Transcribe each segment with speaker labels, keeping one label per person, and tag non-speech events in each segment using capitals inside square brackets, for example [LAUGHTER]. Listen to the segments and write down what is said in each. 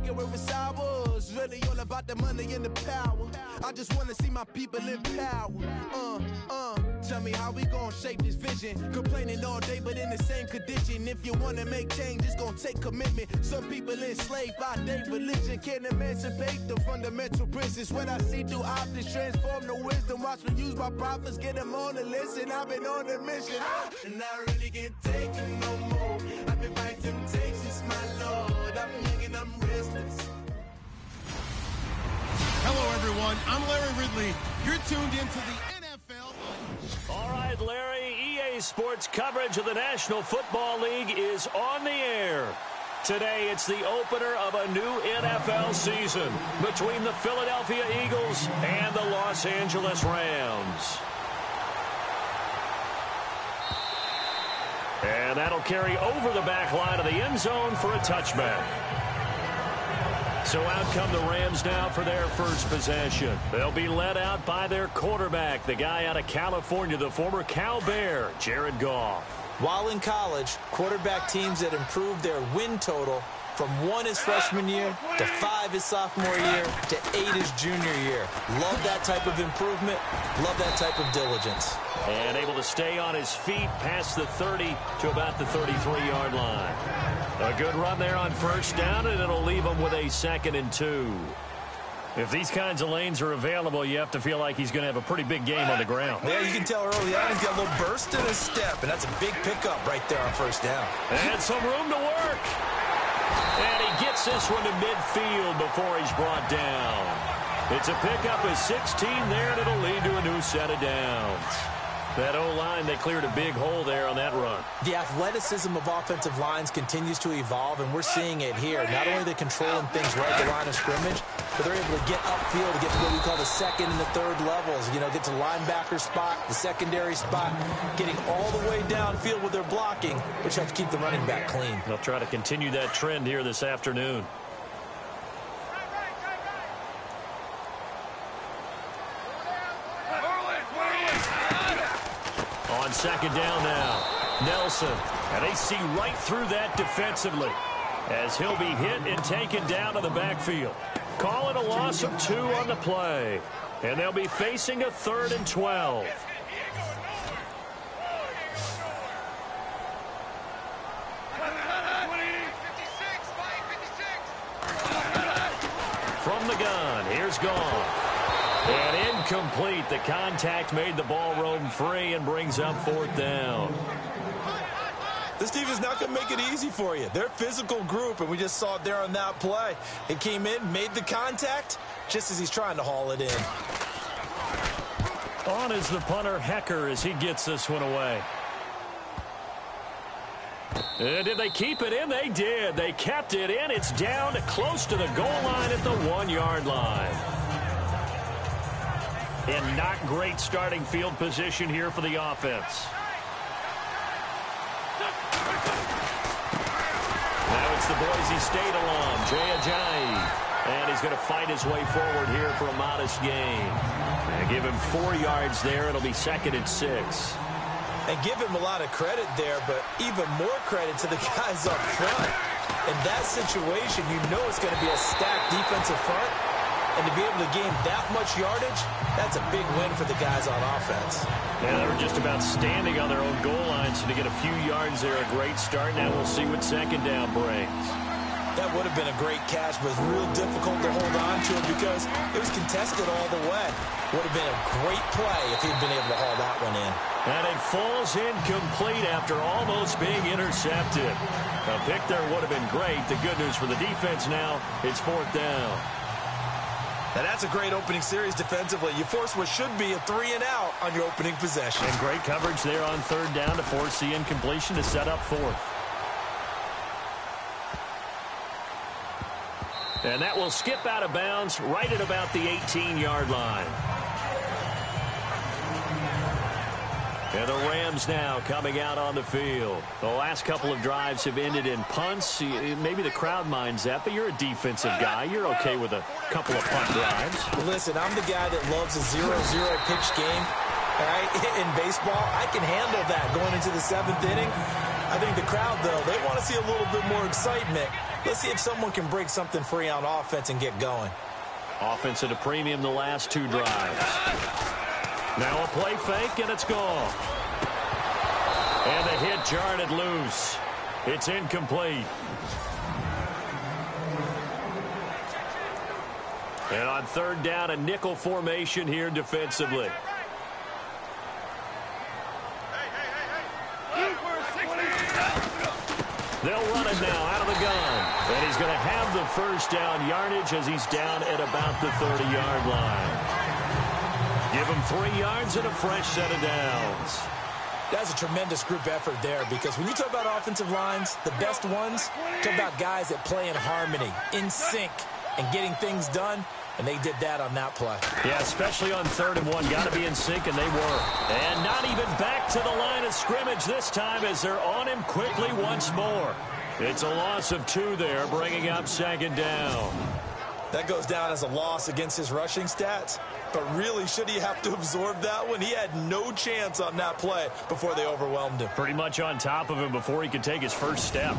Speaker 1: been trying to take away with ours. Really all about the money and the power. I just wanna see my people in power. Uh, uh. Tell me how we gon' shape this vision. Complaining all day, but in the same condition. If you wanna make change, it's gon' take commitment. Some people enslaved by their religion can't emancipate the fundamental principles. What I see through optics transform the wisdom. Watch me use my prophets, get them on the list, and I've been on a mission. And I really can't take it no more. I've been fighting
Speaker 2: Hello, everyone. I'm Larry Ridley. You're tuned into the NFL.
Speaker 3: All right, Larry, EA Sports coverage of the National Football League is on the air. Today, it's the opener of a new NFL season between the Philadelphia Eagles and the Los Angeles Rams. And that'll carry over the back line of the end zone for a touchback. So out come the Rams now for their first possession. They'll be led out by their quarterback, the guy out of California, the former Cal Bear, Jared Goff.
Speaker 4: While in college, quarterback teams that improved their win total from one his freshman year to five his sophomore year to eight his junior year. Love that type of improvement. Love that type of diligence.
Speaker 3: And able to stay on his feet past the 30 to about the 33-yard line. A good run there on first down, and it'll leave him with a second and two. If these kinds of lanes are available, you have to feel like he's going to have a pretty big game on the ground.
Speaker 4: Yeah, you can tell early on he's got a little burst in his step, and that's a big pickup right there on first down.
Speaker 3: And some room to work. And he gets this one to midfield before he's brought down. It's a pickup of 16 there, and it'll lead to a new set of downs. That O-line, they cleared a big hole there on that run.
Speaker 4: The athleticism of offensive lines continues to evolve, and we're seeing it here. Not only are they controlling things right at the line of scrimmage, but they're able to get upfield to get to what we call the second and the third levels. You know, get to linebacker spot, the secondary spot, getting all the way downfield with their blocking, which helps keep the running back clean.
Speaker 3: They'll try to continue that trend here this afternoon. On second down now, Nelson. And they see right through that defensively as he'll be hit and taken down to the backfield. Call it a loss of two on the play. And they'll be facing a third and 12. From the gun, here's Goff. Incomplete. The contact made the ball roam free and brings up fourth down.
Speaker 4: This team is not going to make it easy for you. They're a physical group, and we just saw it there on that play. It came in, made the contact, just as he's trying to haul it in.
Speaker 3: On is the punter, Hekker, as he gets this one away. And did they keep it in? They did. They kept it in. It's down close to the goal line at the one-yard line. And not great starting field position here for the offense. Now it's the Boise State alum, Jay Ajayi. And he's going to fight his way forward here for a modest gain. And give him four yards there. It'll be second and six.
Speaker 4: And give him a lot of credit there, but even more credit to the [LAUGHS] guys up front. In that situation, you know it's going to be a stacked defensive front. And to be able to gain that much yardage, that's a big win for the guys on offense.
Speaker 3: Yeah, they were just about standing on their own goal line, so to get a few yards there, a great start. Now we'll see what second down brings.
Speaker 4: That would have been a great catch, but it's real difficult to hold on to it because it was contested all the way. Would have been a great play if he'd been able to haul that one in.
Speaker 3: And it falls incomplete after almost being intercepted. A pick there would have been great. The good news for the defense now, it's fourth down.
Speaker 4: That's a great opening series defensively. You force what should be a three and out on your opening possession.
Speaker 3: And great coverage there on third down to force the incompletion to set up fourth. And that will skip out of bounds right at about the 18-yard line. And the Rams now coming out on the field. The last couple of drives have ended in punts. Maybe the crowd minds that, but you're a defensive guy. You're okay with a couple of punt drives.
Speaker 4: Listen, I'm the guy that loves a 0-0 pitch game. Right? [LAUGHS] In baseball, I can handle that going into the seventh inning. I think the crowd, though, they want to see a little bit more excitement. Let's see if someone can break something free on offense and get going.
Speaker 3: Offense at a premium the last two drives. Now a play fake, and it's gone. And the hit jarred it loose. It's incomplete. And on third down, a nickel formation here defensively. They'll run it now out of the gun. And he's going to have the first down yardage as he's down at about the 30-yard line. Give him three yards and a fresh set of downs.
Speaker 4: That's a tremendous group effort there because when you talk about offensive lines, the best ones, talk about guys that play in harmony, in sync, and getting things done, and they did that on that play.
Speaker 3: Yeah, especially on third and one. Got to be in sync, and they were. And not even back to the line of scrimmage this time as they're on him quickly once more. It's a loss of two there, bringing up second down.
Speaker 4: That goes down as a loss against his rushing stats. But really, should he have to absorb that one? He had no chance on that play before they overwhelmed him.
Speaker 3: Pretty much on top of him before he could take his first step.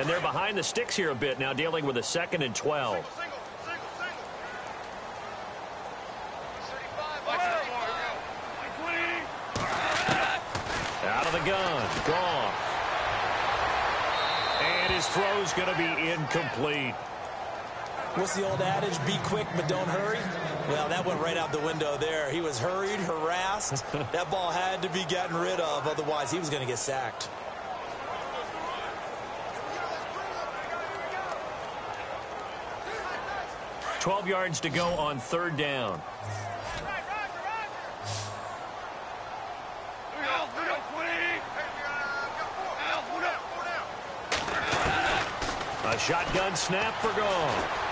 Speaker 3: And they're behind the sticks here a bit now, dealing with a second and 12. Out of the gun. Gone. And his throw's going to be incomplete.
Speaker 4: What's the old adage? Be quick, but don't hurry. Well, that went right out the window there. He was hurried, harassed. [LAUGHS] that ball had to be gotten rid of. Otherwise, he was going to get sacked.
Speaker 3: Twelve yards to go on third down. A shotgun snap for Goff.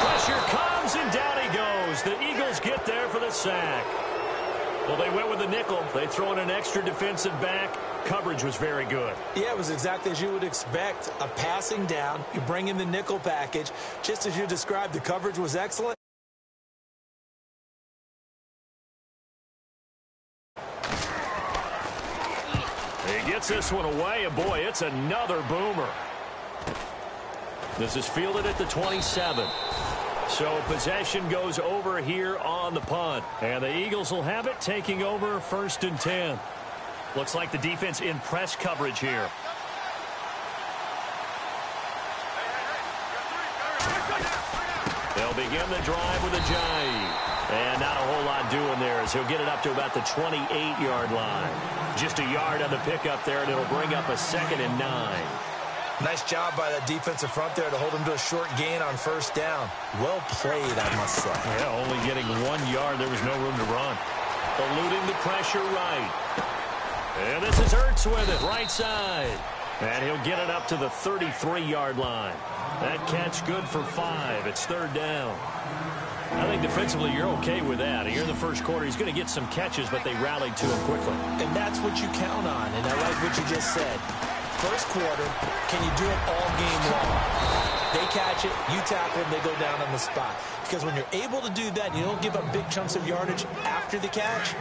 Speaker 3: Pressure comes, and down he goes. The Eagles get there for the sack. Well, they went with the nickel. They throw in an extra defensive back. Coverage was very good.
Speaker 4: Yeah, it was exactly as you would expect. A passing down. You bring in the nickel package. Just as you described, the coverage was excellent.
Speaker 3: He gets this one away, and boy, it's another boomer. This is fielded at the 27. So possession goes over here on the punt. And the Eagles will have it taking over first and 10. Looks like the defense in press coverage here. They'll begin the drive with a jive. And not a whole lot doing there as he'll get it up to about the 28-yard line. Just a yard on the pickup there, and it'll bring up a second and nine.
Speaker 4: Nice job by that defensive front there to hold him to a short gain on first down. Well played, I must say.
Speaker 3: Yeah, only getting one yard. There was no room to run. Eluding the pressure right. And this is Ertz with it, right side. And he'll get it up to the 33-yard line. That catch good for five. It's third down. I think defensively you're okay with that. Here in the first quarter, he's going to get some catches, but they rallied to him quickly.
Speaker 4: And that's what you count on, and I like what you just said first quarter, can you do it all game long? They catch it, you tackle them, they go down on the spot. Because when you're able to do that, you don't give up big chunks of yardage after the catch,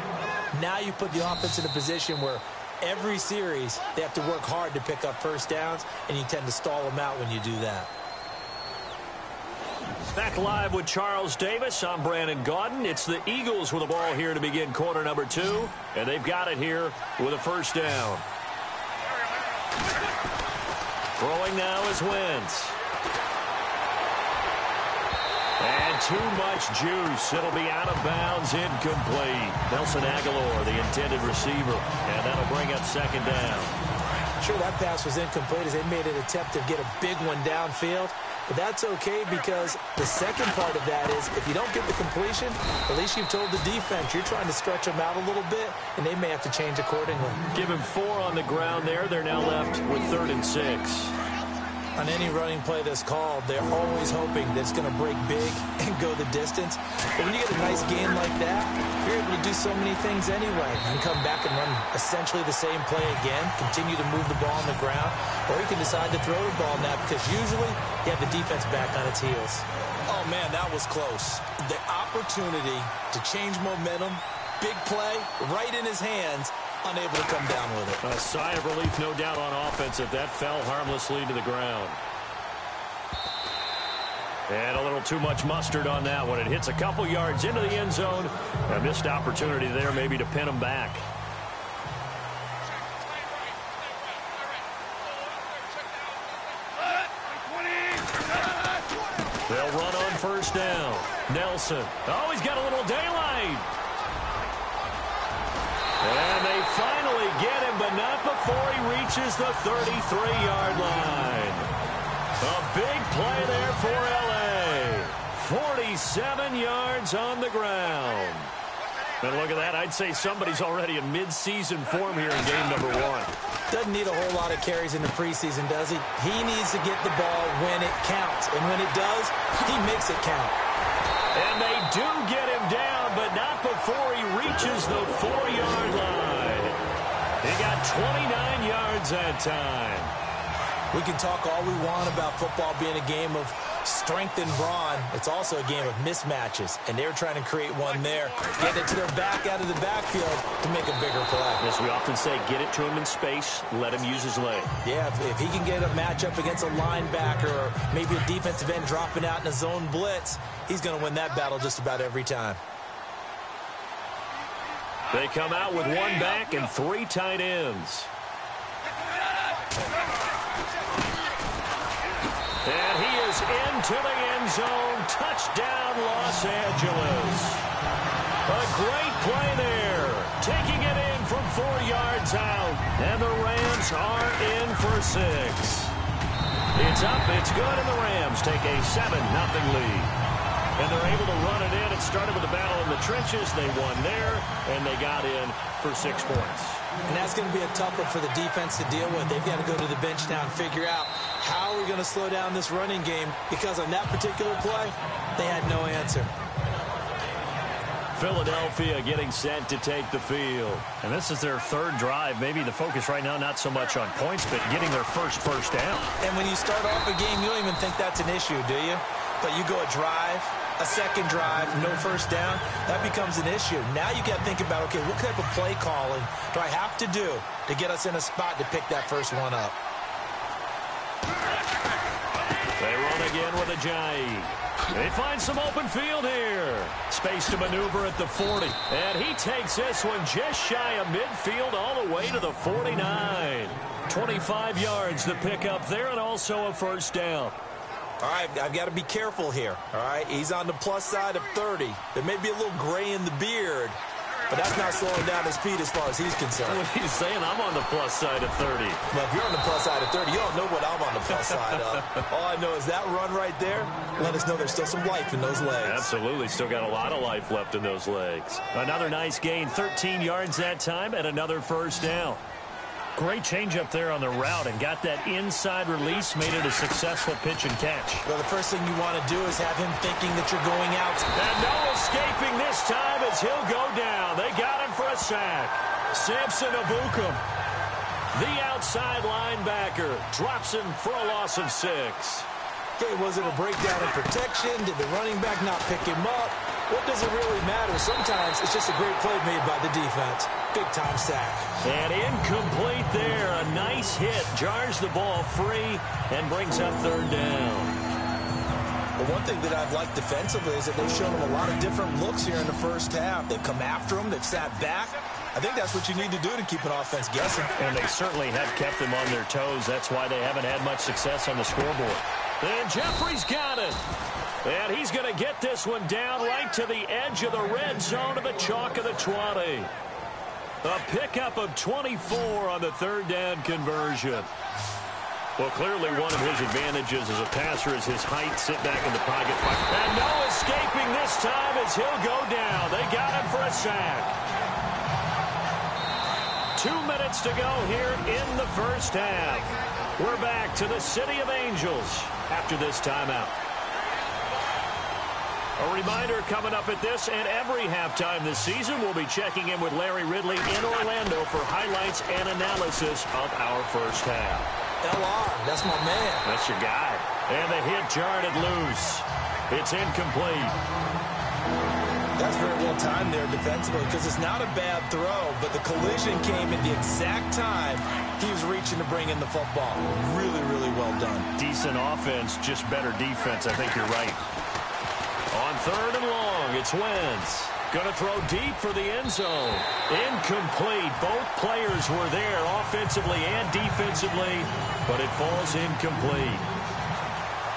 Speaker 4: now you put the offense in a position where every series they have to work hard to pick up first downs, and you tend to stall them out when you do that.
Speaker 3: Back live with Charles Davis. I'm Brandon Gaudin. It's the Eagles with the ball here to begin quarter number two, and they've got it here with a first down. Throwing now is Wentz. And too much juice. It'll be out of bounds, incomplete. Nelson Agholor, the intended receiver. And that'll bring up second down.
Speaker 4: Sure that pass was incomplete as they made an attempt to get a big one downfield. But that's okay because the second part of that is if you don't get the completion, at least you've told the defense you're trying to stretch them out a little bit, and they may have to change accordingly.
Speaker 3: Give him four on the ground there. They're now left with third and six
Speaker 4: on any running play that's called, they're always hoping that it's going to break big [LAUGHS] and go the distance. But when you get a nice game like that, you're able to do so many things anyway. You can come back and run essentially the same play again, continue to move the ball on the ground, or you can decide to throw the ball now because usually you have the defense back on its heels.
Speaker 5: Oh, man, that was close. The opportunity to change momentum, big play, right in his hands, unable to come down with it.
Speaker 3: A sigh of relief, no doubt, on offense if that fell harmlessly to the ground. And a little too much mustard on that one. It hits a couple yards into the end zone. A missed opportunity there maybe to pin them back. They'll run on first down. Nelson. Oh, he's got a little daylight. And finally get him, but not before he reaches the 33-yard line. A big play there for L.A. 47 yards on the ground. And look at that. I'd say somebody's already in mid-season form here in game number one.
Speaker 4: Doesn't need a whole lot of carries in the preseason, does he? He needs to get the ball when it counts. And when it does, he makes it count.
Speaker 3: And they do get him down, but not before he reaches the four-yard line. He got 29 yards that time.
Speaker 4: We can talk all we want about football being a game of strength and brawn. It's also a game of mismatches, and they're trying to create one there. Get it to their back out of the backfield to make a bigger play.
Speaker 3: As we often say, get it to him in space, let him use his leg.
Speaker 4: Yeah, if, if he can get a matchup against a linebacker or maybe a defensive end dropping out in a zone blitz, he's going to win that battle just about every time.
Speaker 3: They come out with one back and three tight ends. And he is into the end zone. Touchdown, Los Angeles. A great play there. Taking it in from four yards out. And the Rams are in for six. It's up, it's good, and the Rams take a 7-0 lead. And they're able to run it in. It started with a battle in the trenches. They won there, and they got in for six points.
Speaker 4: And that's going to be a tough one for the defense to deal with. They've got to go to the bench now and figure out how are we going to slow down this running game because on that particular play, they had no answer.
Speaker 3: Philadelphia getting sent to take the field. And this is their third drive. Maybe the focus right now not so much on points, but getting their first first down.
Speaker 4: And when you start off a game, you don't even think that's an issue, do you? But you go a drive, a second drive, no first down, that becomes an issue. Now you got to think about, okay, what type of play calling do I have to do to get us in a spot to pick that first one up?
Speaker 3: They run again with a Ajayi. They find some open field here. Space to maneuver at the 40. And he takes this one just shy of midfield all the way to the 49. 25 yards to pick up there and also a first down.
Speaker 5: All right, I've got to be careful here. All right, he's on the plus side of 30. There may be a little gray in the beard, but that's not slowing down his speed as far as he's concerned.
Speaker 3: What he's saying, I'm on the plus side of 30.
Speaker 5: Well, if you're on the plus side of 30, you don't know what I'm on the plus side of. [LAUGHS] All I know is that run right there let us know there's still some life in those legs.
Speaker 3: Absolutely. Still got a lot of life left in those legs. Another nice gain, 13 yards that time, and another first down. Great change up there on the route and got that inside release, made it a successful pitch and catch.
Speaker 4: Well, the first thing you want to do is have him thinking that you're going out.
Speaker 3: And no escaping this time as he'll go down. They got him for a sack. Samson Ebukam, the outside linebacker, drops him for a loss of six.
Speaker 4: Okay, was it a breakdown in protection? Did the running back not pick him up? What does it really matter? Sometimes it's just a great play made by the defense. Big-time sack.
Speaker 3: And incomplete there. A nice hit. Jars the ball free and brings up third down.
Speaker 5: Well, one thing that I've liked defensively is that they've shown them a lot of different looks here in the first half. They've come after them. They've sat back. I think that's what you need to do to keep an offense guessing.
Speaker 3: And they certainly have kept them on their toes. That's why they haven't had much success on the scoreboard. And Jeffery's got it. And he's going to get this one down right to the edge of the red zone of the chalk of the 20. A pickup of 24 on the third down conversion. Well, clearly one of his advantages as a passer is his height, sit back in the pocket. And no escaping this time as he'll go down. They got him for a sack. Two minutes to go here in the first half. We're back to the City of Angels after this timeout. A reminder coming up at this and every halftime this season, we'll be checking in with Larry Ridley in Orlando for highlights and analysis of our first half.
Speaker 6: LR, that's my man.
Speaker 3: That's your guy. And the hit jarred it loose. It's incomplete.
Speaker 4: That's very well timed there defensively because it's not a bad throw, but the collision came at the exact time he was reaching to bring in the football. Really, really well done.
Speaker 3: Decent offense, just better defense. I think you're right. Third and long, it's Wentz. Going to throw deep for the end zone. Incomplete. Both players were there offensively and defensively, but it falls incomplete.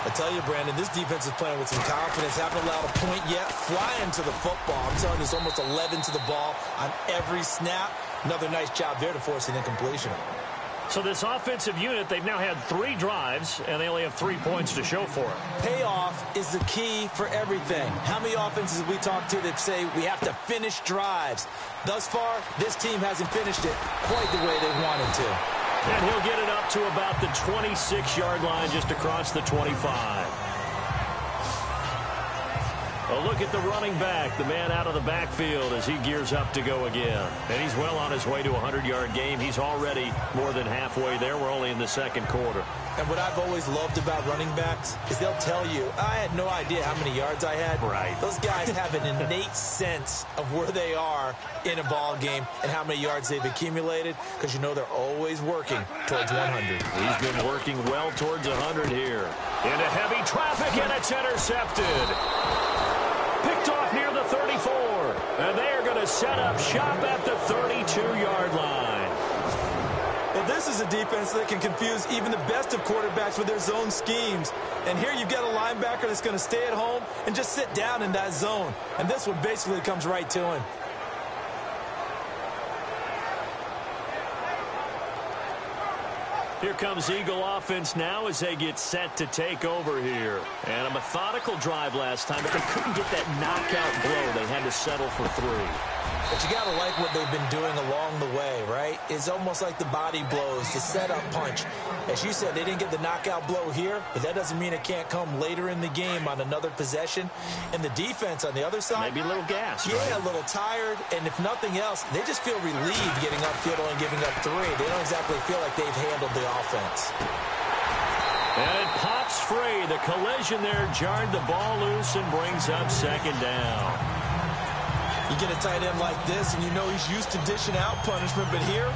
Speaker 4: I tell you, Brandon, this defense is playing with some confidence. Haven't allowed a point yet. Flying to the football. I'm telling you, it's almost 11 to the ball on every snap. Another nice job there to force an incompletion.
Speaker 3: So this offensive unit, they've now had three drives, and they only have three points to show for it.
Speaker 4: Payoff is the key for everything. How many offenses have we talked to that say we have to finish drives? Thus far, this team hasn't finished it quite the way they wanted to.
Speaker 3: And he'll get it up to about the 26-yard line just across the 25. A look at the running back, the man out of the backfield as he gears up to go again. And he's well on his way to a 100-yard game. He's already more than halfway there. We're only in the second quarter.
Speaker 4: And what I've always loved about running backs is they'll tell you, I had no idea how many yards I had.
Speaker 3: Right.
Speaker 4: Those guys have an innate [LAUGHS] sense of where they are in a ball game and how many yards they've accumulated because you know they're always working towards 100.
Speaker 3: He's been working well towards 100 here. Into heavy traffic, and it's intercepted set up shop at the 32-yard line.
Speaker 4: Well, this is a defense that can confuse even the best of quarterbacks with their zone schemes. And here you've got a linebacker that's going to stay at home and just sit down in that zone. And this one basically comes right to him.
Speaker 3: Here comes Eagle offense now as they get set to take over here. And a methodical drive last time, but they couldn't get that knockout blow. They had to settle for three.
Speaker 4: But you got to like what they've been doing along the way, right? It's almost like the body blows, the setup punch. As you said, they didn't get the knockout blow here, but that doesn't mean it can't come later in the game on another possession. And the defense on the other side.
Speaker 3: Maybe a little gas,
Speaker 4: Yeah,
Speaker 3: right?
Speaker 4: a little tired. And if nothing else, they just feel relieved getting upfield and giving up three. They don't exactly feel like they've handled the offense.
Speaker 3: And it pops free. The collision there jarred the ball loose and brings up second down.
Speaker 4: You get a tight end like this, and you know he's used to dishing out punishment, but here,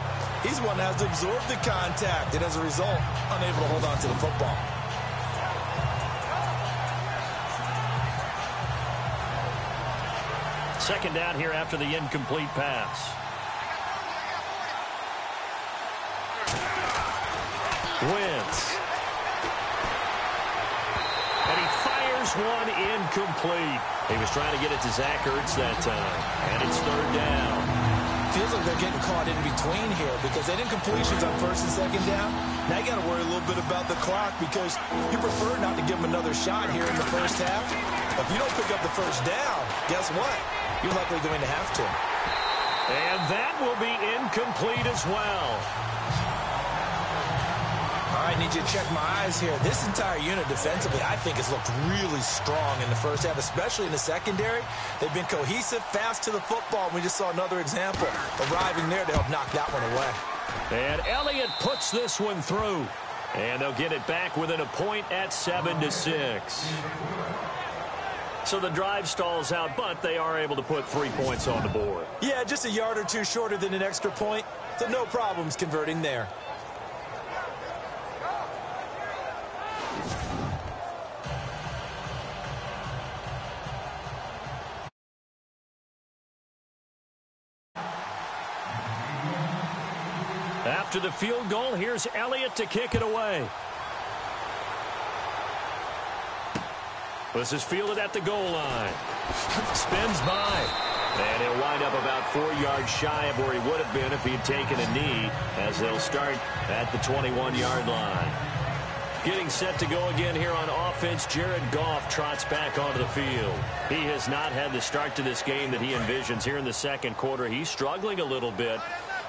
Speaker 4: he's one that has to absorb the contact, and as a result, unable to hold on to the football.
Speaker 3: Second down here after the incomplete pass. Wentz. And he fires one incomplete. He was trying to get it to Zach Ertz that time. And it's third down.
Speaker 4: Feels like they're getting caught in between here because they didn't completions on first and second down. Now you got to worry a little bit about the clock because you prefer not to give them another shot here in the first half. If you don't pick up the first down, guess what? You're likely going to have to.
Speaker 3: And that will be incomplete as well.
Speaker 4: I need you to check my eyes here. This entire unit defensively, I think, has looked really strong in the first half, especially in the secondary. They've been cohesive, fast to the football. We just saw another example arriving there to help knock that one away.
Speaker 3: And Elliott puts this one through. And they'll get it back within a point at 7 to six. So the drive stalls out, but they are able to put three points on the board.
Speaker 4: Yeah, just a yard or two shorter than an extra point, so no problems converting there.
Speaker 3: The field goal, here's Elliott to kick it away. This is fielded at the goal line. Spins by. And he'll wind up about four yards shy of where he would have been if he had taken a knee as they'll start at the 21-yard line. Getting set to go again here on offense, Jared Goff trots back onto the field. He has not had the start to this game that he envisions here in the second quarter. He's struggling a little bit.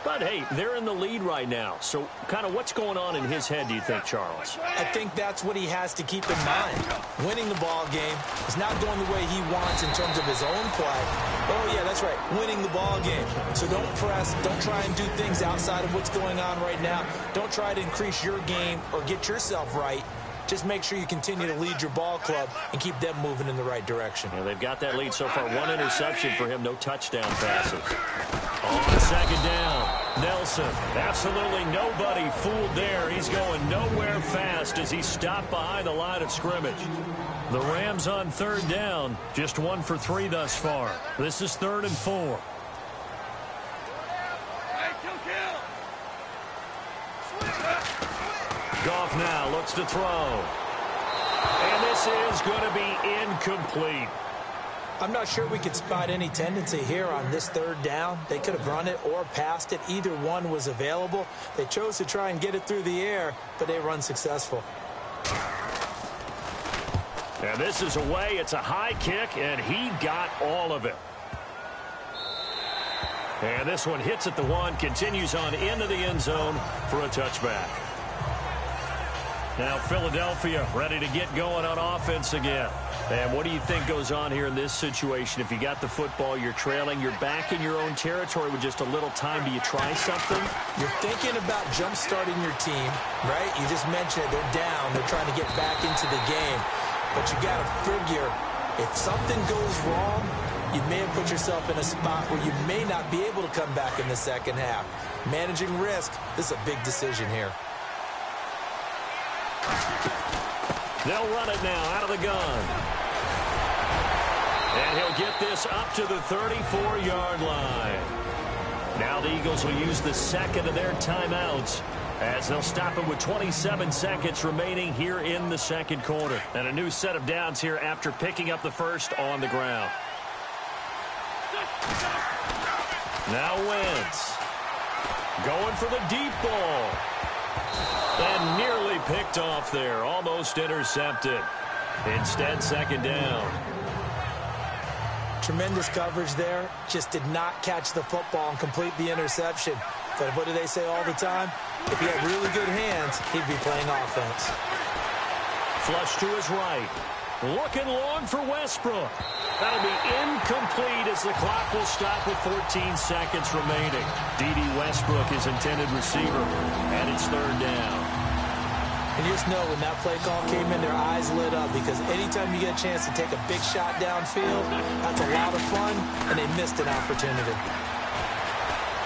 Speaker 3: But, hey, they're in the lead right now. So, kind of what's going on in his head, do you think, Charles?
Speaker 4: I think that's what he has to keep in mind. Winning the ball game is not going the way he wants in terms of his own play. Oh, yeah, that's right, winning the ball game. So don't press. Don't try and do things outside of what's going on right now. Don't try to increase your game or get yourself right. Just make sure you continue to lead your ball club and keep them moving in the right direction.
Speaker 3: Yeah, they've got that lead so far. One interception for him, no touchdown passes. On second down, Nelson. Absolutely nobody fooled there. He's going nowhere fast as he stopped behind the line of scrimmage. The Rams on third down, just one for three thus far. This is third and four. Now looks to throw. And this is going to be incomplete.
Speaker 4: I'm not sure we could spot any tendency here on this third down. They could have run it or passed it. Either one was available. They chose to try and get it through the air, but they run successful.
Speaker 3: And this is away. It's a high kick, and he got all of it. And this one hits at the one, continues on into the end zone for a touchback. Now Philadelphia ready to get going on offense again. And what do you think goes on here in this situation? If you got the football, you're trailing, you're back in your own territory with just a little time. Do you try something?
Speaker 4: You're thinking about jump-starting your team, right? You just mentioned it. They're down. They're trying to get back into the game. But you got to figure if something goes wrong, you may have put yourself in a spot where you may not be able to come back in the second half. Managing risk, this is a big decision here.
Speaker 3: They'll run it now out of the gun. And he'll get this up to the 34-yard line. Now the Eagles will use the second of their timeouts as they'll stop it with 27 seconds remaining here in the second quarter. And a new set of downs here after picking up the first on the ground. Now Wentz. Going for the deep ball. And nearly picked off there. Almost intercepted. Instead, second down.
Speaker 4: Tremendous coverage there. Just did not catch the football and complete the interception. But what do they say all the time? If he had really good hands, he'd be playing offense.
Speaker 3: Flush to his right. Looking long for Westbrook. That'll be incomplete as the clock will stop with 14 seconds remaining. Dede Westbrook is intended receiver, and it's third down.
Speaker 4: And you just know when that play call came in, their eyes lit up because anytime you get a chance to take a big shot downfield, that's a lot of fun, and they missed an opportunity.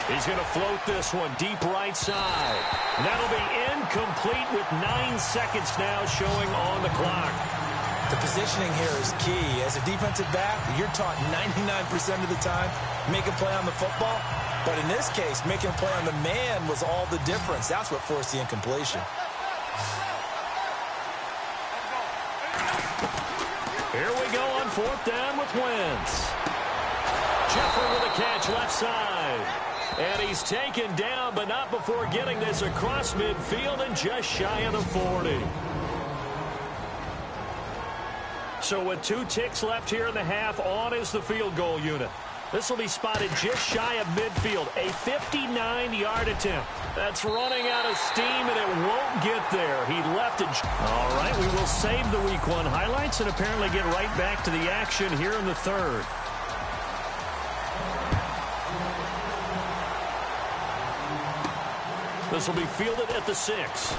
Speaker 3: He's going to float this one deep right side. That'll be incomplete with nine seconds now showing on the clock.
Speaker 4: The positioning here is key. As a defensive back, you're taught 99% of the time, make a play on the football. But in this case, making a play on the man was all the difference. That's what forced the incompletion.
Speaker 3: Here we go on fourth down with Wentz. Jeffery with a catch left side. And he's taken down, but not before getting this across midfield and just shy of the 40. So with two ticks left here in the half, on is the field goal unit. This will be spotted just shy of midfield. A 59-yard attempt. That's running out of steam, and it won't get there. He left it. All right, we will save the week one highlights and apparently get right back to the action here in the third. This will be fielded at the six.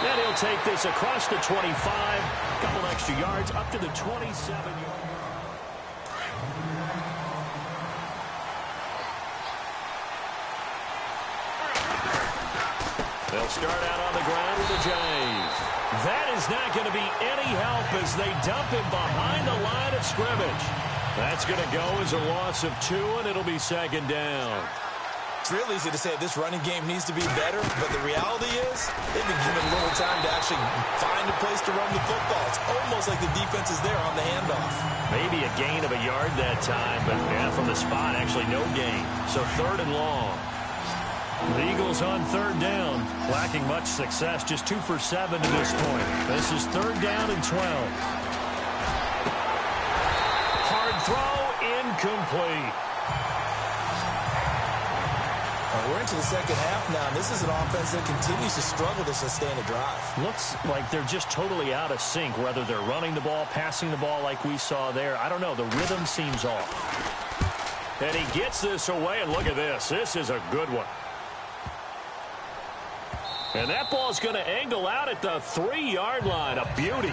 Speaker 3: And he'll take this across the 25. A couple extra yards up to the 27-yard. They'll start out on the ground with the Jays. That is not going to be any help as they dump him behind the line of scrimmage. That's going to go as a loss of two, and it'll be second down.
Speaker 4: It's real easy to say this running game needs to be better, but the reality is they've been given little time to actually find a place to run the football. It's almost like the defense is there on the handoff.
Speaker 3: Maybe a gain of a yard that time, but yeah, from the spot, actually no gain. So third and long. The Eagles on third down, lacking much success, just two for seven to this point. This is third down and 12. Hard throw, incomplete.
Speaker 4: We're into the second half now. and This is an offense that continues to struggle to sustain a drive.
Speaker 3: Looks like they're just totally out of sync, whether they're running the ball, passing the ball like we saw there. I don't know. The rhythm seems off. And he gets this away, and look at this. This is a good one. And that ball's going to angle out at the three-yard line. A beauty.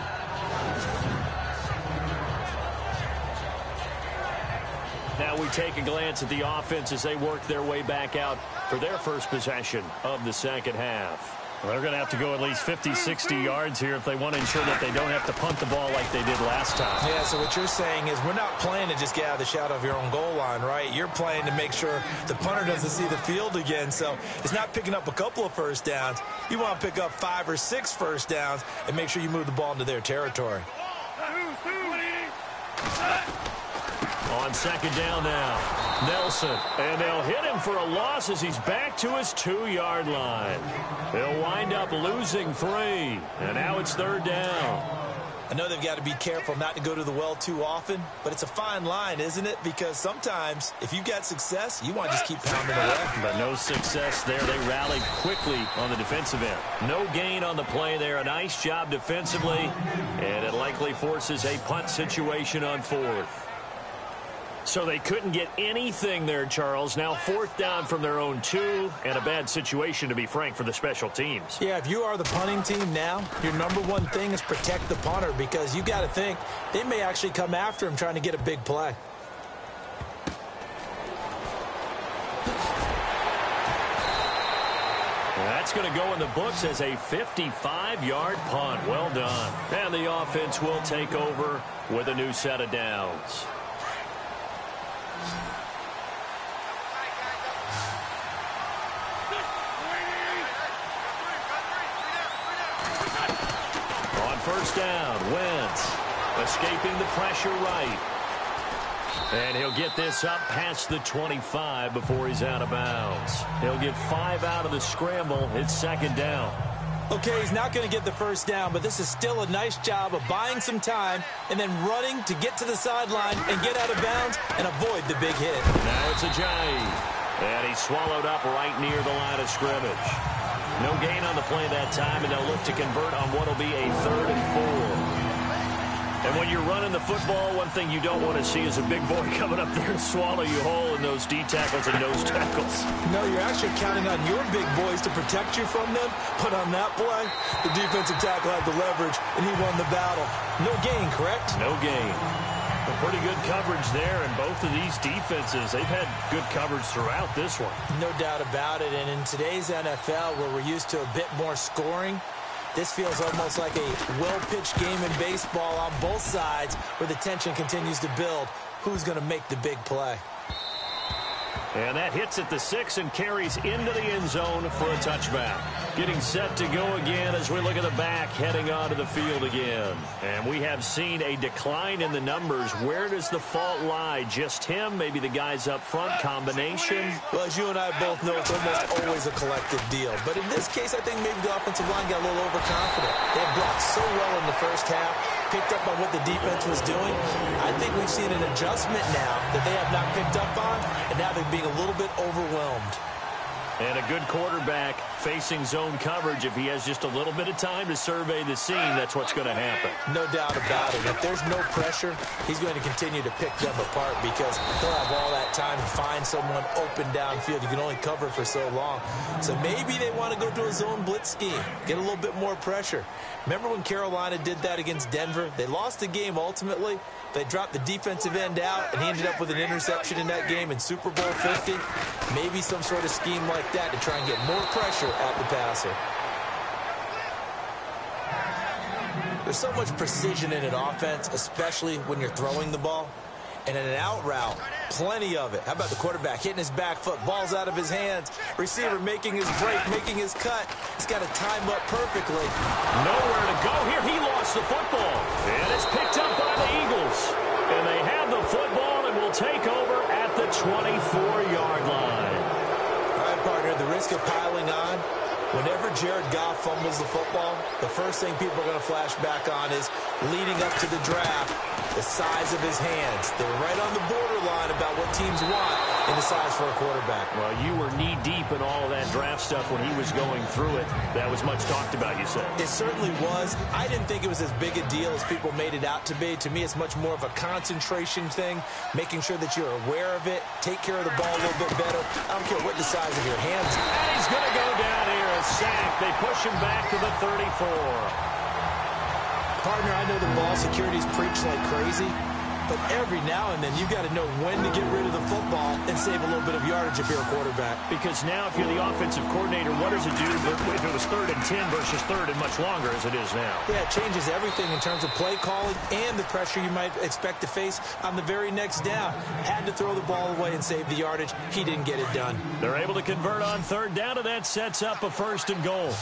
Speaker 3: Now we take a glance at the offense as they work their way back out for their first possession of the second half. Well, they're going to have to go at least 50, 60 yards here if they want to ensure that they don't have to punt the ball like they did last time.
Speaker 4: Yeah, so what you're saying is we're not playing to just get out of the shadow of your own goal line, right? You're playing to make sure the punter doesn't see the field again. So it's not picking up a couple of first downs. You want to pick up five or six first downs and make sure you move the ball into their territory.
Speaker 3: On second down now, Nelson. And they'll hit him for a loss as he's back to his two-yard line. They'll wind up losing three. And now it's third down.
Speaker 4: I know they've got to be careful not to go to the well too often, but it's a fine line, isn't it? Because sometimes if you've got success, you want to just keep pounding away.
Speaker 3: But no success there. They rallied quickly on the defensive end. No gain on the play there. A nice job defensively, and it likely forces a punt situation on fourth. So they couldn't get anything there, Charles. Now fourth down from their own two, and a bad situation, to be frank, for the special teams.
Speaker 4: Yeah, if you are the punting team now, your number one thing is protect the punter because you got to think they may actually come after him trying to get a big play.
Speaker 3: That's going to go in the books as a 55-yard punt. Well done. And the offense will take over with a new set of downs. First down. Wentz escaping the pressure right. And he'll get this up past the 25 before he's out of bounds. He'll get five out of the scramble. It's second down.
Speaker 4: Okay, he's not going to get the first down, but this is still a nice job of buying some time and then running to get to the sideline and get out of bounds and avoid the big hit.
Speaker 3: Now it's a Ajayi. And he's swallowed up right near the line of scrimmage. No gain on the play that time, and they'll look to convert on what will be a third and four. And when you're running the football, one thing you don't want to see is a big boy [LAUGHS] coming up there and swallow you whole in those D tackles and nose tackles.
Speaker 4: No, you're actually counting on your big boys to protect you from them. But on that play, the defensive tackle had the leverage, and he won the battle. No gain, correct?
Speaker 3: No gain pretty good coverage there, and both of these defenses, they've had good coverage throughout this one.
Speaker 4: No doubt about it, and in today's NFL, where we're used to a bit more scoring, this feels almost like a well-pitched game in baseball on both sides where the tension continues to build. Who's going to make the big play?
Speaker 3: And that hits at the six and carries into the end zone for a touchback. Getting set to go again as we look at the back heading onto the field again. And we have seen a decline in the numbers. Where does the fault lie? Just him? Maybe the guys up front? Combination?
Speaker 4: Well, as you and I both know, it's almost always a collective deal. But in this case, I think maybe the offensive line got a little overconfident. They blocked so well in the first half picked up on what the defense was doing. I think we've seen an adjustment now that they have not picked up on, and now they're being a little bit overwhelmed.
Speaker 3: And a good quarterback facing zone coverage. If he has just a little bit of time to survey the scene, that's what's going to happen.
Speaker 4: No doubt about it. If there's no pressure, he's going to continue to pick them apart because he'll have all that time to find someone open downfield. You can only cover for so long. So maybe they want to go to a zone blitz scheme, get a little bit more pressure. Remember when Carolina did that against Denver? They lost the game ultimately. They dropped the defensive end out, and he ended up with an interception in that game in Super Bowl 50. Maybe some sort of scheme like that to try and get more pressure at the passer. There's so much precision in an offense, especially when you're throwing the ball. And in an out route, plenty of it. How about the quarterback hitting his back foot, balls out of his hands, receiver making his break, making his cut. He's got to time up perfectly.
Speaker 3: Nowhere to go here. He lost the football. And it's picked up by the Eagles. And they have the football and will take over at the 24-yard line.
Speaker 4: All right, partner, the risk of piling on, Whenever Jared Goff fumbles the football, the first thing people are going to flash back on is leading up to the draft, the size of his hands. They're right on the borderline about what teams want in the size for a quarterback.
Speaker 3: Well, you were knee-deep in all of that draft stuff when he was going through it. That was much talked about, you said.
Speaker 4: It certainly was. I didn't think it was as big a deal as people made it out to be. To me, it's much more of a concentration thing, making sure that you're aware of it, take care of the ball a little bit better. I don't care what the size of your hands.
Speaker 3: And he's going to go down sack. They push him back to the 34.
Speaker 4: Partner, I know the ball security's preached like crazy, but every now and then you've got to know when to get rid of the football and save a little bit of yardage if you're a quarterback.
Speaker 3: Because now if you're the offensive coordinator, what does it do if it was third and 10 versus third and much longer as it is now?
Speaker 4: Yeah, it changes everything in terms of play calling and the pressure you might expect to face on the very next down. Had to throw the ball away and save the yardage. He didn't get it done.
Speaker 3: They're able to convert on third down, and that sets up a first and goal.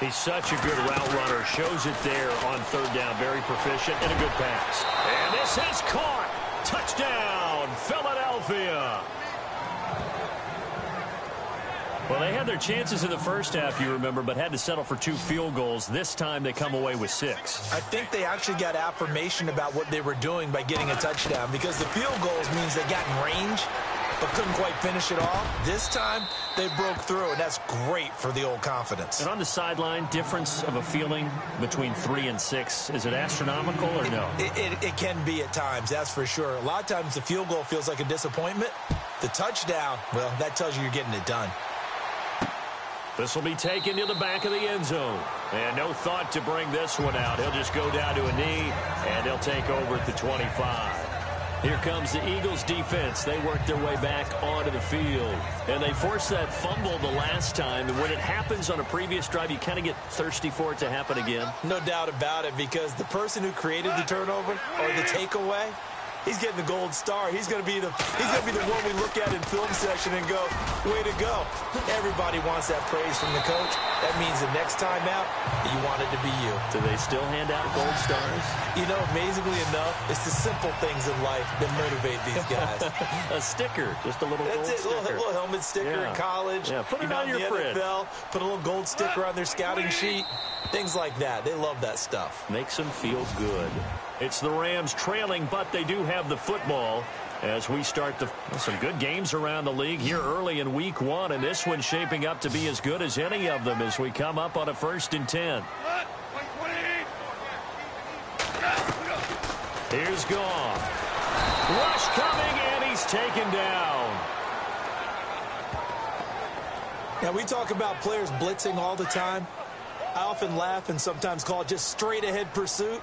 Speaker 3: He's such a good route runner. Shows it there on third down. Very proficient and a good pass. And this is caught. Touchdown, Philadelphia. Well, they had their chances in the first half, you remember, but had to settle for two field goals. This time they come away with six.
Speaker 4: I think they actually got affirmation about what they were doing by getting a touchdown because the field goals means they got in range but couldn't quite finish it off. This time, they broke through, and that's great for the old confidence.
Speaker 3: And on the sideline, difference of a feeling between three and six, is it astronomical or no?
Speaker 4: It, it, it can be at times, that's for sure. A lot of times the field goal feels like a disappointment. The touchdown, well, that tells you you're getting it done.
Speaker 3: This will be taken to the back of the end zone. And no thought to bring this one out. He'll just go down to a knee, and he'll take over at the 25. Here comes the Eagles defense. They work their way back onto the field. And they forced that fumble the last time. And when it happens on a previous drive, you kind of get thirsty for it to happen again.
Speaker 4: No doubt about it because the person who created the turnover or the takeaway He's getting the gold star. He's going to be the he's going to be the one we look at in film session and go, way to go. Everybody wants that praise from the coach. That means the next time out, you want it to be you.
Speaker 3: Do they still hand out gold stars?
Speaker 4: You know, amazingly enough, it's the simple things in life that motivate these guys. [LAUGHS]
Speaker 3: a sticker, just a little
Speaker 4: That's
Speaker 3: gold
Speaker 4: it,
Speaker 3: sticker.
Speaker 4: Little, little helmet sticker
Speaker 3: yeah.
Speaker 4: in college.
Speaker 3: Yeah, put it on your
Speaker 4: fridge. NFL, put a little gold sticker on their scouting sheet. Things like that. They love that stuff.
Speaker 3: Makes them feel good. It's the Rams trailing, but they do have the football as we start the, some good games around the league here early in week one, and this one's shaping up to be as good as any of them as we come up on a first and ten. Here's Goff. Rush coming, and he's taken down.
Speaker 4: Now, we talk about players blitzing all the time. I often laugh and sometimes call it just straight ahead pursuit.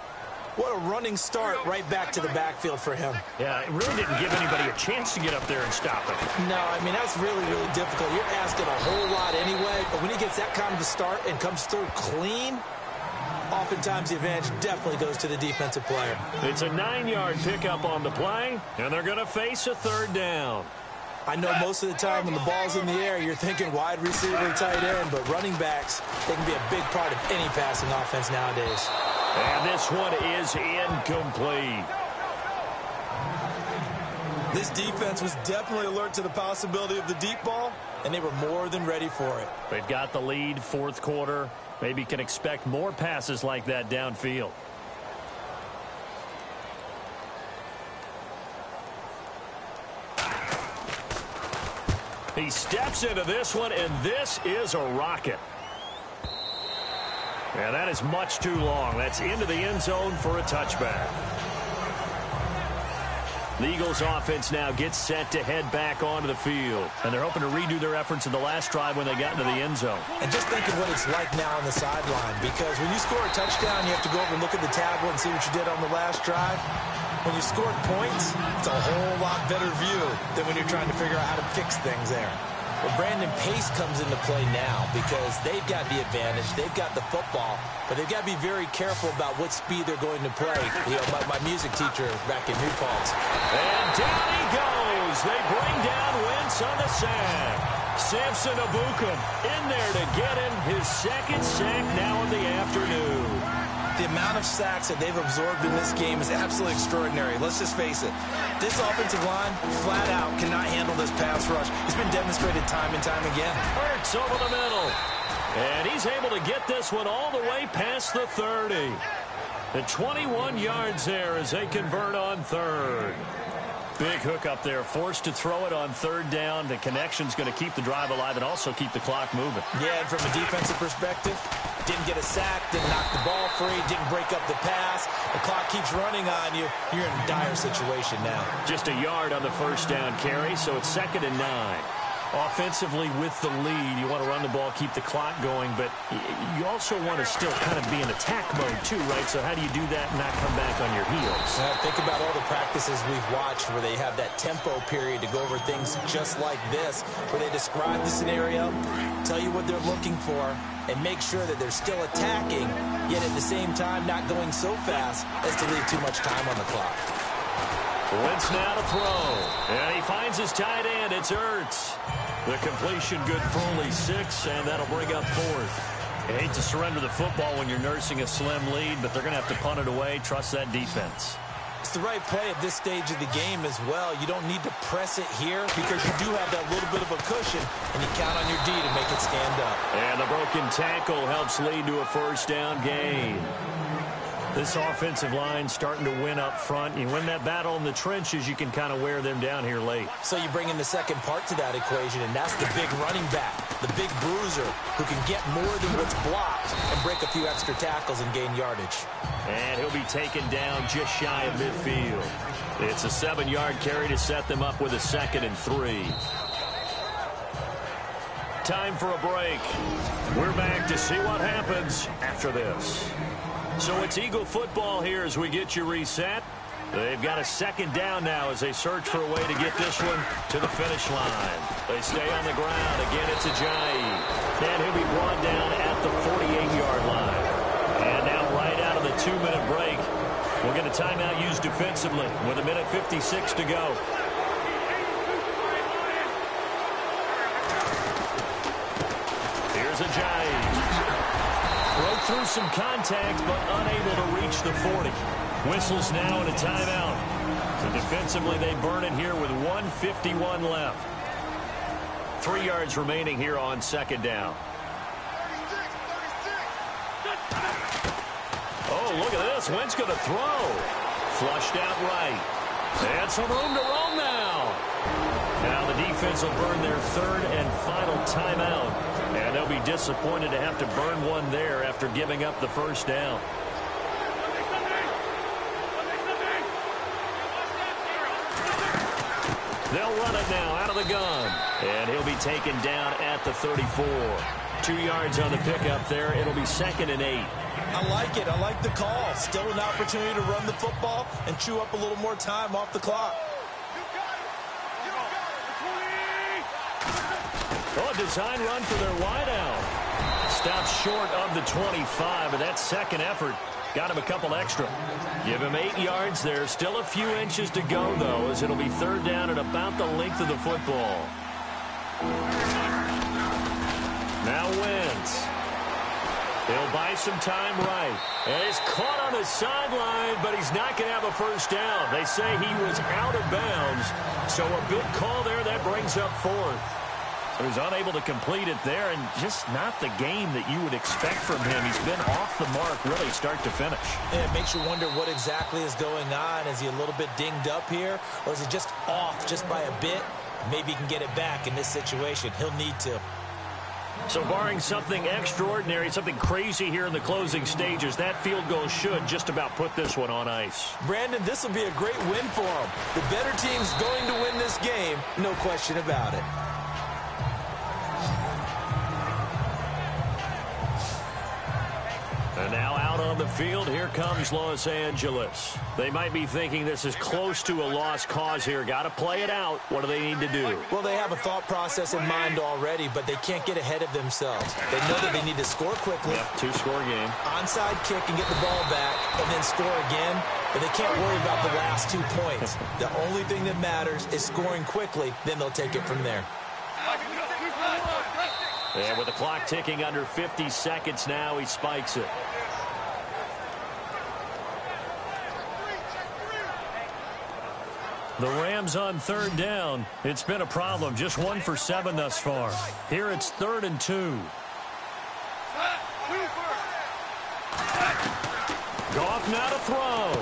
Speaker 4: What a running start right back to the backfield for him.
Speaker 3: Yeah, it really didn't give anybody a chance to get up there and stop it.
Speaker 4: No, I mean, that's really, really difficult. You're asking a whole lot anyway, but when he gets that kind of a start and comes through clean, oftentimes the advantage definitely goes to the defensive player.
Speaker 3: It's a nine-yard pickup on the play, and they're going to face a third down.
Speaker 4: I know most of the time when the ball's in the air, you're thinking wide receiver, tight end, but running backs, they can be a big part of any passing offense nowadays.
Speaker 3: And this one is incomplete.
Speaker 4: This defense was definitely alert to the possibility of the deep ball, and they were more than ready for it.
Speaker 3: They've got the lead fourth quarter. Maybe can expect more passes like that downfield. He steps into this one, and this is a rocket. And that is much too long. That's into the end zone for a touchback. The Eagles offense now gets set to head back onto the field. And they're hoping to redo their efforts in the last drive when they got into the end zone.
Speaker 4: And just think of what it's like now on the sideline. Because when you score a touchdown, you have to go over and look at the tablet and see what you did on the last drive. When you scored points, it's a whole lot better view than when you're trying to figure out how to fix things there. Well, Brandon Pace comes into play now because they've got the advantage. They've got the football, but they've got to be very careful about what speed they're going to play. You know, my, my music teacher back in New Paltz.
Speaker 3: And down he goes. They bring down Wentz on the sack. Samson Ebukam in there to get him his second sack now in the afternoon.
Speaker 5: The amount of sacks that they've absorbed in this game is absolutely extraordinary. Let's just face it. This offensive line, flat out, cannot handle this pass rush. It's been demonstrated time and time again.
Speaker 3: Hurts over the middle. And he's able to get this one all the way past the 30. The 21 yards there as they convert on third. Big hook up there, forced to throw it on third down. The connection's going to keep the drive alive and also keep the clock moving.
Speaker 4: Yeah, and from a defensive perspective, didn't get a sack, didn't knock the ball free, didn't break up the pass. The clock keeps running on you. You're in a dire situation now.
Speaker 3: Just a yard on the first down carry, so it's second and nine offensively with the lead. You want to run the ball, keep the clock going, but you also want to still kind of be in attack mode too, right? So how do you do that and not come back on your heels?
Speaker 4: Uh, think about all the practices we've watched where they have that tempo period to go over things just like this, where they describe the scenario, tell you what they're looking for, and make sure that they're still attacking, yet at the same time not going so fast as to leave too much time on the clock.
Speaker 3: Wentz now to throw. And he finds his tight end. It's Ertz. The completion good for only six, and that'll bring up fourth. You hate to surrender the football when you're nursing a slim lead, but they're going to have to punt it away. Trust that defense.
Speaker 4: It's the right play at this stage of the game as well. You don't need to press it here because you do have that little bit of a cushion, and you count on your D to make it stand up.
Speaker 3: And the broken tackle helps lead to a first down gain. This offensive line starting to win up front. You win that battle in the trenches, you can kind of wear them down here late.
Speaker 4: So you bring in the second part to that equation, and that's the big running back, the big bruiser, who can get more than what's blocked and break a few extra tackles and gain yardage.
Speaker 3: And he'll be taken down just shy of midfield. It's a seven-yard carry to set them up with a second and three. Time for a break. We're back to see what happens after this. So it's Eagle football here as we get you reset. They've got a second down now as they search for a way to get this one to the finish line. They stay on the ground. Again, it's Ajayi. And he'll be brought down at the 48-yard line. And now right out of the two-minute break, we'll get a timeout used defensively with a minute 56 to go. Here's Ajayi through some contact, but unable to reach the 40. Whistles now and a timeout. So defensively, they burn it here with 151 left. Three yards remaining here on second down. Oh, look at this. Wentz going to throw. Flushed out right. And some room to roam now. Now the defense will burn their third and final timeout. And they'll be disappointed to have to burn one there after giving up the first down. They'll run it now out of the gun. And he'll be taken down at the 34. Two yards on the pickup there. It'll be second and eight.
Speaker 5: I like it. I like the call. Still an opportunity to run the football and chew up a little more time off the clock.
Speaker 3: Oh, a design run for their wideout. Stops short of the 25, but that second effort got him a couple extra. Give him eight yards there. Still a few inches to go, though, as it'll be third down at about the length of the football. Now Wentz. He'll buy some time right. And he's caught on the sideline, but he's not going to have a first down. They say he was out of bounds. So a good call there. That brings up fourth. So he's unable to complete it there, and just not the game that you would expect from him. He's been off the mark really start to finish.
Speaker 4: Yeah, it makes you wonder what exactly is going on. Is he a little bit dinged up here, or is he just off just by a bit? Maybe he can get it back in this situation. He'll need to.
Speaker 3: So barring something extraordinary, something crazy here in the closing stages, that field goal should just about put this one on ice.
Speaker 4: Brandon, this will be a great win for him. The better team's going to win this game, no question about it.
Speaker 3: On the field. Here comes Los Angeles. They might be thinking this is close to a lost cause here. Got to play it out. What do they need to do?
Speaker 4: Well, they have a thought process in mind already, but they can't get ahead of themselves. They know that they need to score quickly.
Speaker 3: Yep, two-score game.
Speaker 4: Onside kick and get the ball back, and then score again. But they can't worry about the last two points. the only thing that matters is scoring quickly. Then they'll take it from there.
Speaker 3: And with the clock ticking under 50 seconds now, he spikes it. The Rams on third down. It's been a problem. Just one for seven thus far. Here it's third and two. Goff now to throw.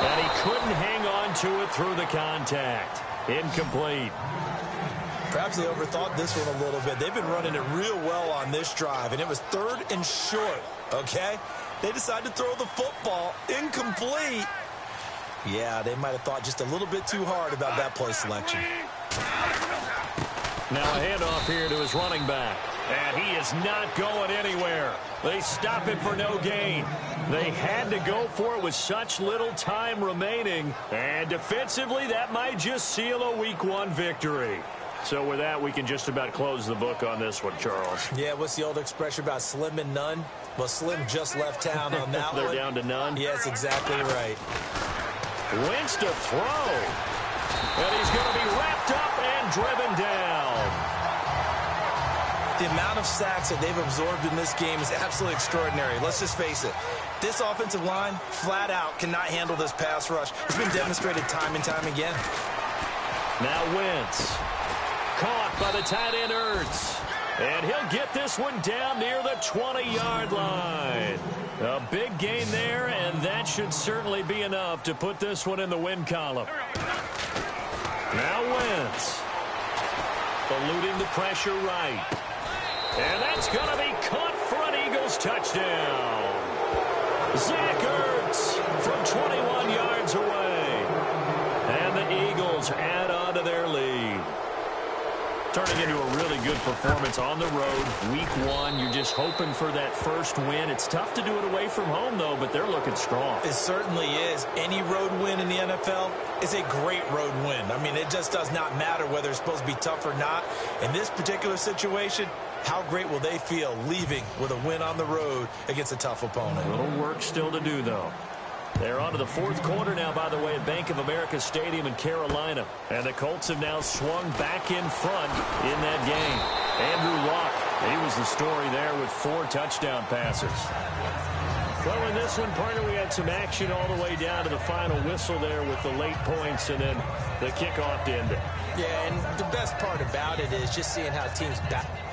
Speaker 3: And he couldn't hang on to it through the contact. Incomplete.
Speaker 4: Perhaps they overthought this one a little bit. They've been running it real well on this drive, and it was third and short, okay? They decided to throw the football incomplete. Yeah, they might have thought just a little bit too hard about that play selection.
Speaker 3: Now a handoff here to his running back. And he is not going anywhere. They stop him for no gain. They had to go for it with such little time remaining. And defensively, that might just seal a week one victory. So with that, we can just about close the book on this one, Charles.
Speaker 4: Yeah, what's the old expression about slim and none? Well, Slim just left town on that [LAUGHS]
Speaker 3: They're
Speaker 4: one.
Speaker 3: down to none?
Speaker 4: Yes, exactly right.
Speaker 3: Wentz to throw. And he's going to be wrapped up and driven down.
Speaker 4: The amount of sacks that they've absorbed in this game is absolutely extraordinary. Let's just face it. This offensive line, flat out, cannot handle this pass rush. It's been demonstrated time and time again.
Speaker 3: Now Wentz. Caught by the tight end Ertz. And he'll get this one down near the 20-yard line. A big gain there, and that should certainly be enough to put this one in the win column. Now Wentz. Eluding the pressure right. And that's going to be caught for an Eagles touchdown. Zach Ertz from 21 yards away. And the Eagles add on to their. Turning into a really good performance on the road. Week one, you're just hoping for that first win. It's tough to do it away from home, though, but they're looking strong.
Speaker 4: It certainly is. Any road win in the NFL is a great road win. I mean, it just does not matter whether it's supposed to be tough or not. In this particular situation, how great will they feel leaving with a win on the road against a tough opponent?
Speaker 3: A little work still to do, though. They're on to the fourth quarter now, by the way, at Bank of America Stadium in Carolina. And the Colts have now swung back in front in that game. Andrew Luck, he was the story there with four touchdown passes. Well, in this one, partner, we had some action all the way down to the final whistle there with the late points and then the kickoff to end it.
Speaker 4: Yeah, and the best part about it is just seeing how teams back.